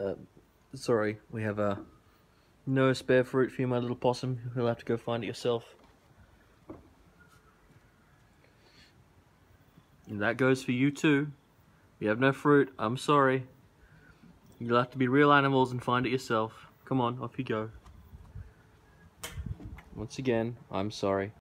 Uh, sorry, we have uh, no spare fruit for you, my little possum. You'll have to go find it yourself. And that goes for you too. We have no fruit, I'm sorry. You'll have to be real animals and find it yourself. Come on, off you go. Once again, I'm sorry.